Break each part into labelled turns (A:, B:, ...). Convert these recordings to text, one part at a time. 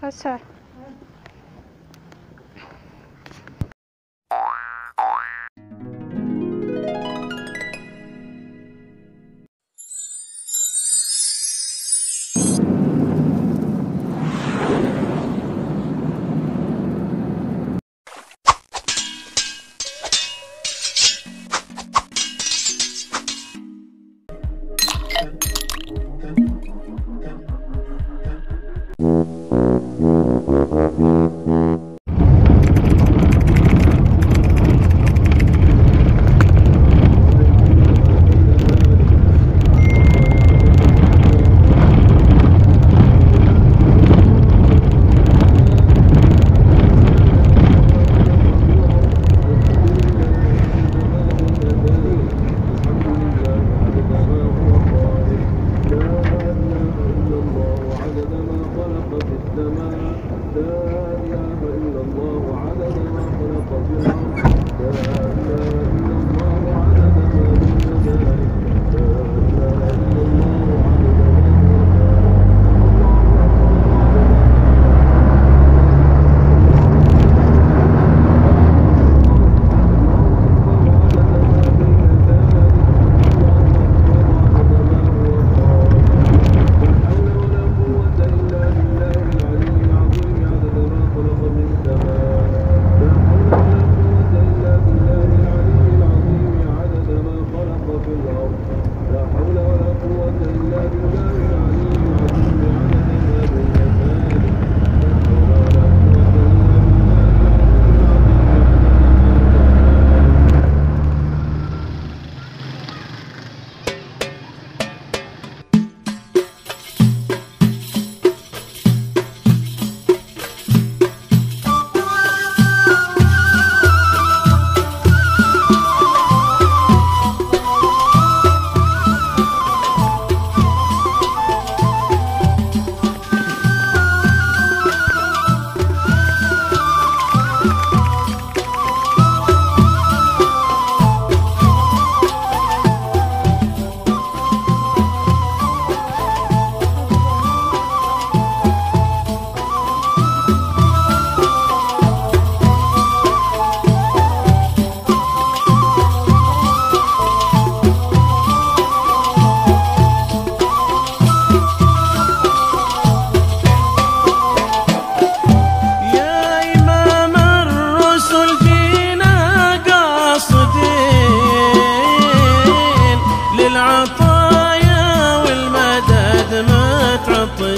A: Pasa.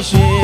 B: shit.